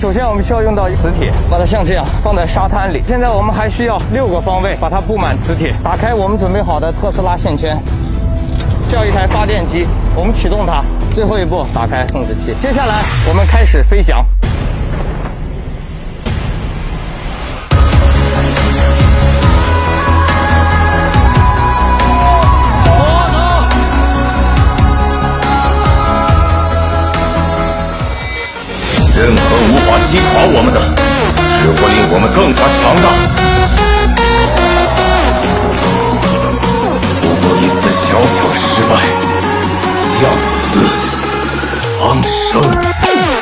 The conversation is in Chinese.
首先我们需要用到磁铁，把它像这样放在沙滩里。现在我们还需要六个方位把它布满磁铁。打开我们准备好的特斯拉线圈，需要一台发电机，我们启动它。最后一步，打开控制器。接下来我们开始飞翔。任何无法击垮我们的，只会令我们更加强大。不过一次小小的失败，向死方生。